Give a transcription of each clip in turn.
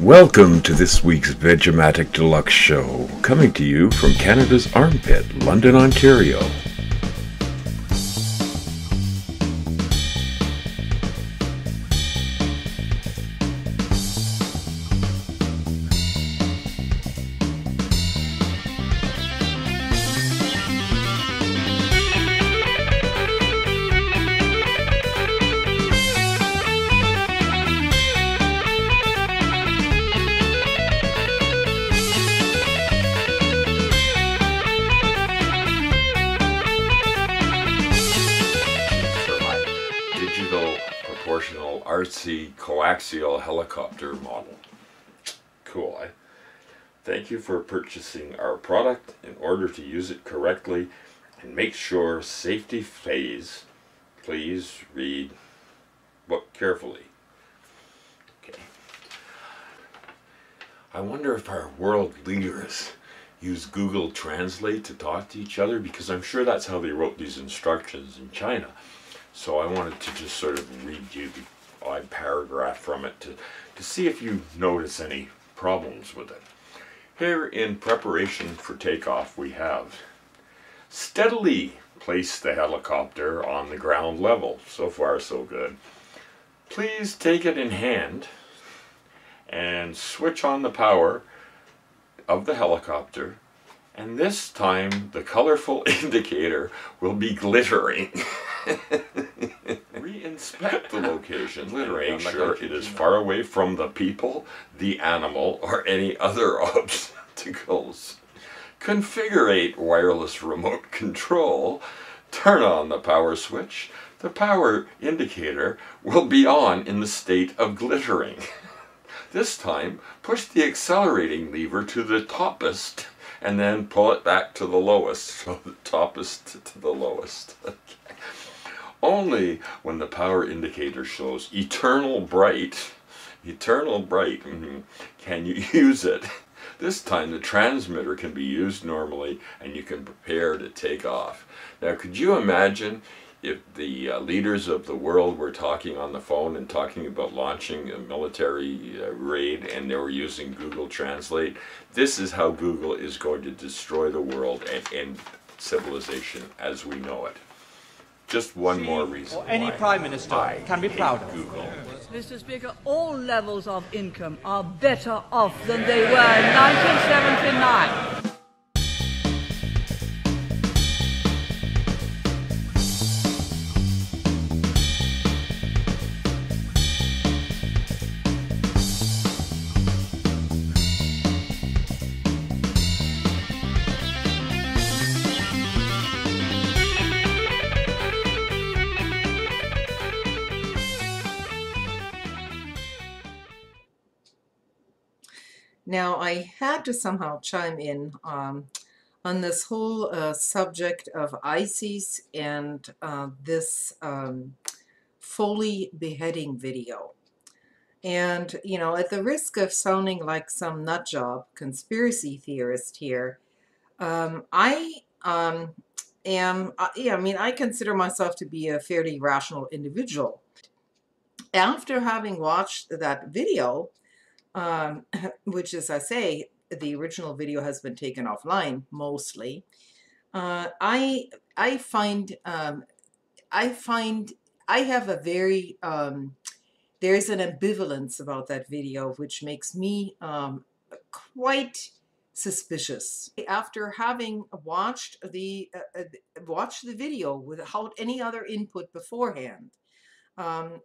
Welcome to this week's Vegematic Deluxe Show, coming to you from Canada's armpit, London, Ontario. Artsy coaxial helicopter model. Cool. I thank you for purchasing our product in order to use it correctly and make sure safety phase. Please read book carefully. Okay. I wonder if our world leaders use Google Translate to talk to each other because I'm sure that's how they wrote these instructions in China. So I wanted to just sort of read you odd paragraph from it to, to see if you notice any problems with it. Here in preparation for takeoff we have steadily place the helicopter on the ground level. So far so good. Please take it in hand and switch on the power of the helicopter and this time the colorful indicator will be glittering. Re-inspect the location to make sure it is far away from the people, the animal, or any other obstacles. Configure wireless remote control. Turn on the power switch. The power indicator will be on in the state of glittering. This time, push the accelerating lever to the toppest and then pull it back to the lowest. So the toppest to the lowest. Only when the power indicator shows eternal bright, eternal bright, mhm, can you use it. This time the transmitter can be used normally and you can prepare to take off. Now could you imagine if the uh, leaders of the world were talking on the phone and talking about launching a military uh, raid and they were using Google Translate, this is how Google is going to destroy the world and end civilization as we know it. Just one more reason or any why Prime Minister I can be proud of. Google. Mr. Speaker, all levels of income are better off than they were in 1979. Now, I had to somehow chime in um, on this whole uh, subject of ISIS and uh, this um, Foley beheading video. And, you know, at the risk of sounding like some nutjob conspiracy theorist here, um, I um, am, uh, yeah, I mean, I consider myself to be a fairly rational individual. After having watched that video, um, which, as I say, the original video has been taken offline mostly. Uh, I I find um, I find I have a very um, there's an ambivalence about that video which makes me um, quite suspicious. After having watched the uh, uh, watched the video without any other input beforehand, um,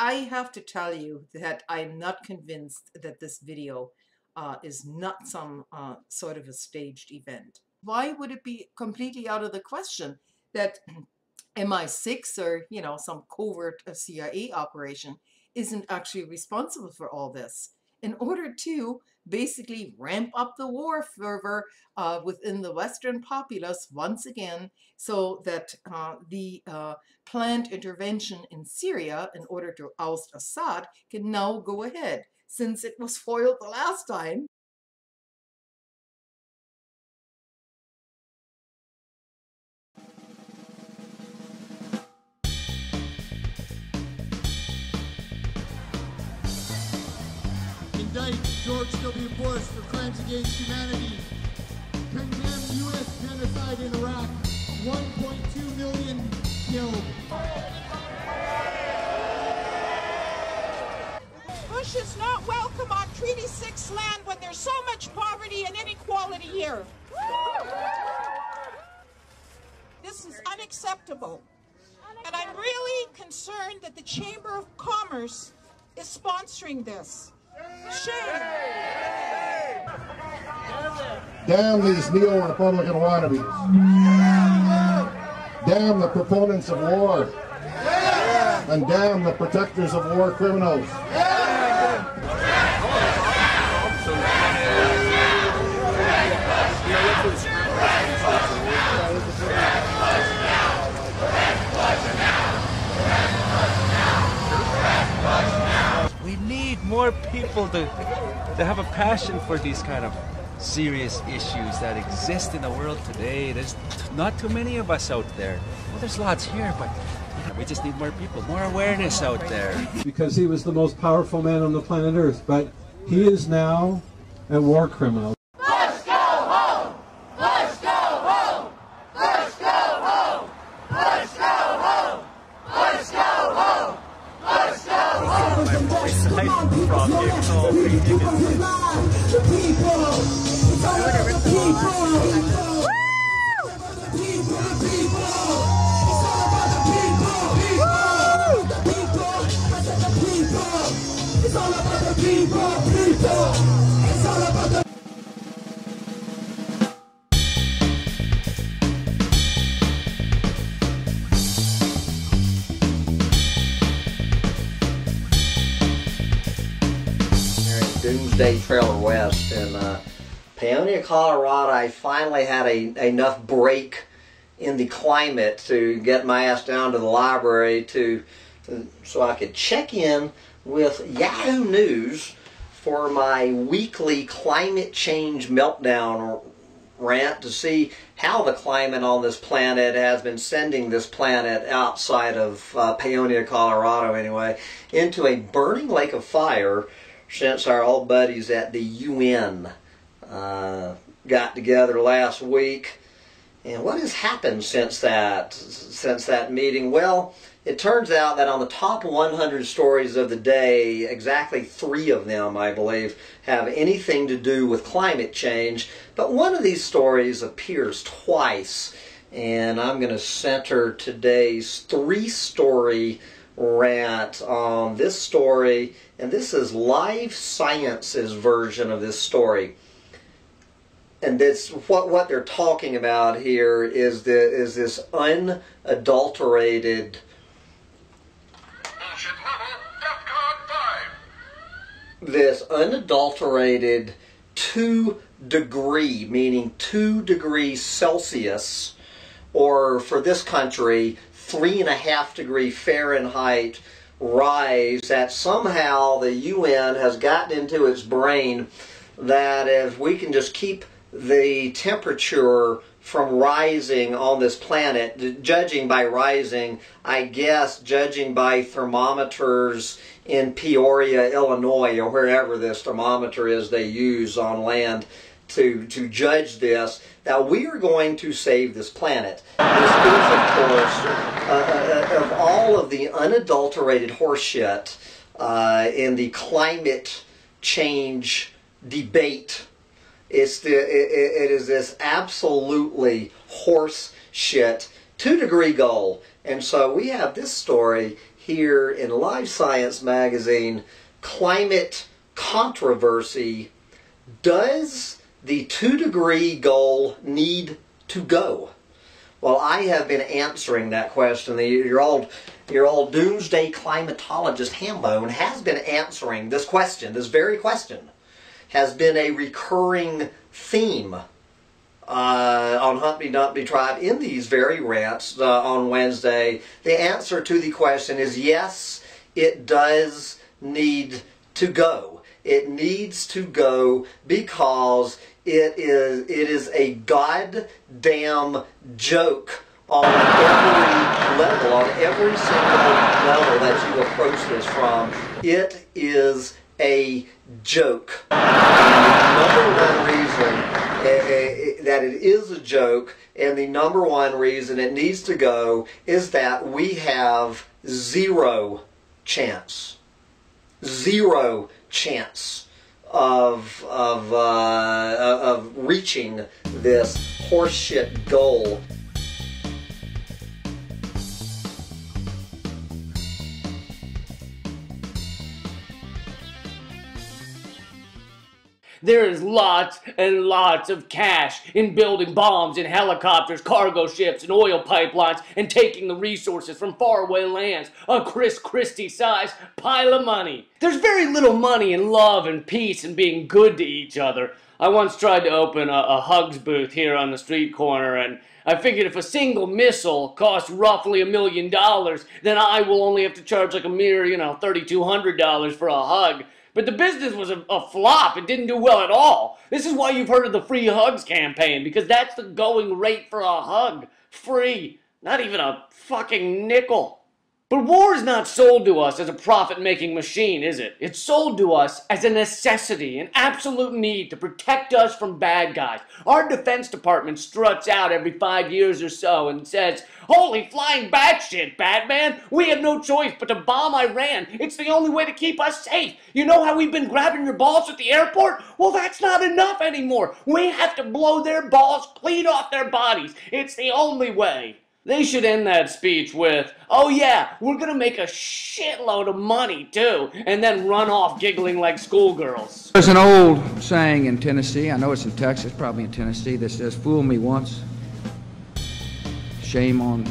I have to tell you that I'm not convinced that this video uh, is not some uh, sort of a staged event. Why would it be completely out of the question that MI6 or, you know, some covert uh, CIA operation isn't actually responsible for all this? In order to basically ramp up the war fervor uh, within the Western populace once again so that uh, the uh, planned intervention in Syria in order to oust Assad can now go ahead since it was foiled the last time. George W. Bush for crimes against humanity. Condemn U.S. genocide in Iraq. 1.2 million killed. Bush is not welcome on Treaty 6 land when there's so much poverty and inequality here. This is unacceptable. And I'm really concerned that the Chamber of Commerce is sponsoring this. Damn these neo-Republican wannabes. Damn the proponents of war. And damn the protectors of war criminals. We need more people to, to have a passion for these kind of serious issues that exist in the world today. There's not too many of us out there. Well, there's lots here, but we just need more people, more awareness out there. because he was the most powerful man on the planet Earth. But he is now a war criminal. Doomsday Trailer West in uh, Colorado. I finally had a enough break in the climate to get my ass down to the library to, to so I could check in with Yahoo News for my weekly climate change meltdown rant to see how the climate on this planet has been sending this planet outside of uh, Paonia, Colorado, anyway, into a burning lake of fire since our old buddies at the UN uh, got together last week. And what has happened since that since that meeting? Well, it turns out that on the top 100 stories of the day, exactly three of them, I believe, have anything to do with climate change. But one of these stories appears twice, and I'm going to center today's three-story rant on this story, and this is Live Science's version of this story. And this what what they're talking about here is the is this unadulterated this unadulterated two degree meaning two degrees celsius or for this country three and a half degree fahrenheit rise that somehow the un has gotten into its brain that if we can just keep the temperature from rising on this planet, judging by rising, I guess, judging by thermometers in Peoria, Illinois, or wherever this thermometer is they use on land to, to judge this, that we are going to save this planet. This is, of course, uh, uh, of all of the unadulterated horseshit uh, in the climate change debate it's the it, it is this absolutely horse shit two degree goal. And so we have this story here in Live Science magazine, climate controversy. Does the two degree goal need to go? Well, I have been answering that question. Your old your old doomsday climatologist Hambone has been answering this question, this very question has been a recurring theme uh, on Hunt Me Dump Me Tribe in these very rants uh, on Wednesday. The answer to the question is yes, it does need to go. It needs to go because it is it is a goddamn joke on every level, on every single level that you approach this from. It is a joke. the number one reason eh, eh, that it is a joke and the number one reason it needs to go is that we have zero chance. Zero chance of, of, uh, of reaching this horseshit goal. There is lots and lots of cash in building bombs and helicopters, cargo ships, and oil pipelines, and taking the resources from faraway lands. A Chris Christie sized pile of money. There's very little money in love and peace and being good to each other. I once tried to open a, a hugs booth here on the street corner, and I figured if a single missile costs roughly a million dollars, then I will only have to charge like a mere, you know, $3,200 for a hug. But the business was a, a, flop. It didn't do well at all. This is why you've heard of the free hugs campaign, because that's the going rate for a hug. Free. Not even a fucking nickel. But war is not sold to us as a profit making machine, is it? It's sold to us as a necessity, an absolute need to protect us from bad guys. Our Defense Department struts out every five years or so and says, Holy flying batshit, Batman! We have no choice but to bomb Iran. It's the only way to keep us safe. You know how we've been grabbing your balls at the airport? Well, that's not enough anymore. We have to blow their balls clean off their bodies. It's the only way. They should end that speech with, oh yeah, we're gonna make a shitload of money too, and then run off giggling like schoolgirls. There's an old saying in Tennessee, I know it's in Texas, probably in Tennessee, that says, fool me once, shame on,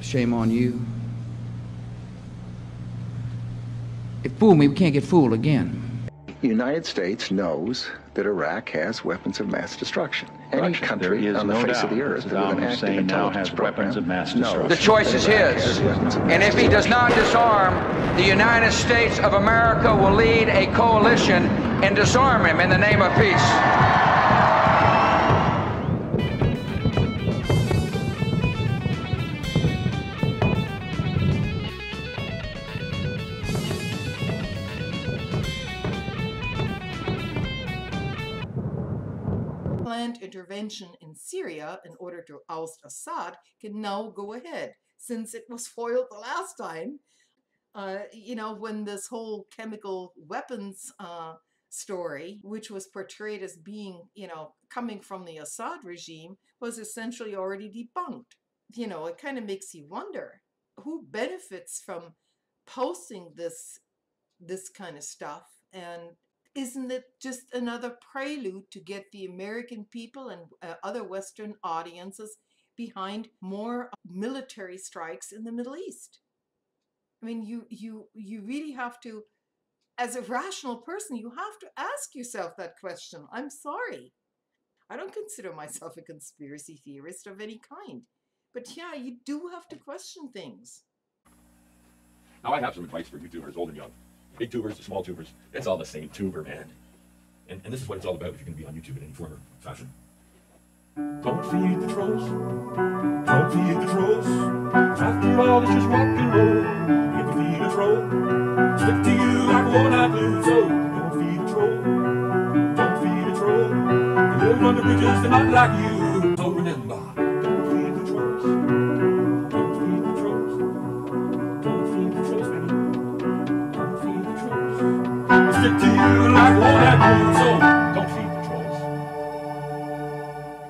shame on you. If fool me, we can't get fooled again. The United States knows that Iraq has weapons of mass destruction. Any country on the no face doubt of the earth with Saddam an active Hussein now intelligence has program weapons of mass knows destruction. The choice is his. And if he does not disarm, the United States of America will lead a coalition and disarm him in the name of peace. Intervention in Syria in order to oust Assad can now go ahead since it was foiled the last time. Uh, you know, when this whole chemical weapons uh, story, which was portrayed as being, you know, coming from the Assad regime, was essentially already debunked. You know, it kind of makes you wonder who benefits from posting this this kind of stuff and isn't it just another prelude to get the American people and uh, other Western audiences behind more military strikes in the Middle East? I mean, you you you really have to, as a rational person, you have to ask yourself that question. I'm sorry, I don't consider myself a conspiracy theorist of any kind, but yeah, you do have to question things. Now I have some advice for you YouTubers, old and young. Big tubers, to small tubers, it's all the same tuber, man. And, and this is what it's all about if you're going to be on YouTube in any form or fashion. Don't feed the trolls. Don't feed the trolls. After all, it's just rock and roll. You feed a troll, stick to you like one I glue. So don't feed a troll. Don't feed a troll. They live under bridges, they're not like you. Don't feed the trolls.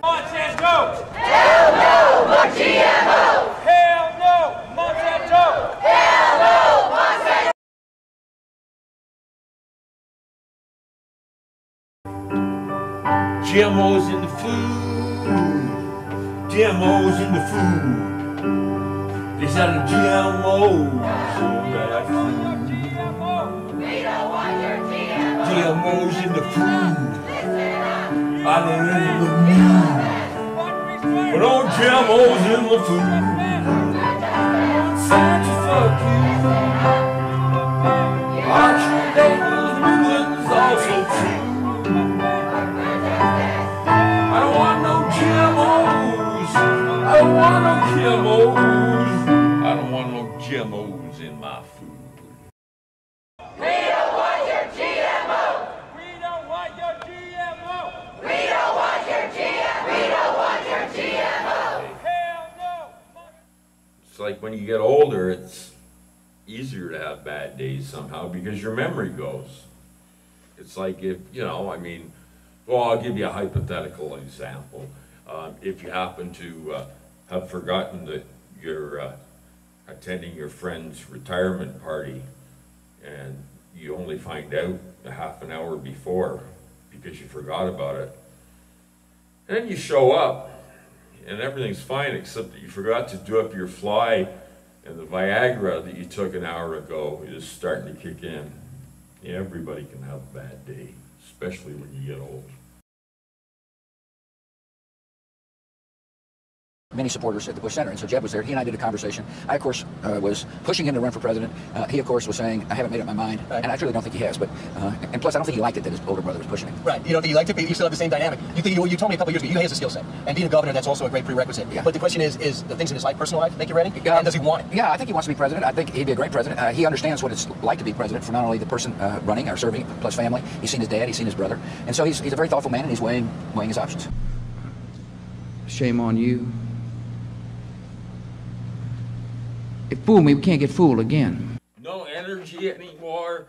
Monsanto! Hell no, more GMO! Hell no, Monsanto! Hell no, Monsanto! GMOs in the food. GMOs in the food. They selling GMOs in that food. GMOs in the food. I don't know the mood. But no GMOs in the food. Santa, fuck you. Because your memory goes. It's like if, you know, I mean, well, I'll give you a hypothetical example. Um, if you happen to uh, have forgotten that you're uh, attending your friend's retirement party and you only find out a half an hour before because you forgot about it. And then you show up and everything's fine except that you forgot to do up your fly and the Viagra that you took an hour ago is starting to kick in. Everybody can have a bad day, especially when you get old. Many supporters at the Bush Center. And so Jeb was there. He and I did a conversation. I, of course, uh, was pushing him to run for president. Uh, he, of course, was saying, I haven't made up my mind. Right. And I truly don't think he has. But uh, And plus, I don't think he liked it that his older brother was pushing him. Right. You don't think he liked it, but you still have the same dynamic. You, think, you, you told me a couple years ago, he has a skill set. And being a governor, that's also a great prerequisite. Yeah. But the question is, is the things in his life, personal life, make you ready? Uh, and does he want it? Yeah, I think he wants to be president. I think he'd be a great president. Uh, he understands what it's like to be president for not only the person uh, running or serving, plus family. He's seen his dad, he's seen his brother. And so he's, he's a very thoughtful man, and he's weighing, weighing his options. Shame on you. It fooled me, we can't get fooled again. No energy anymore.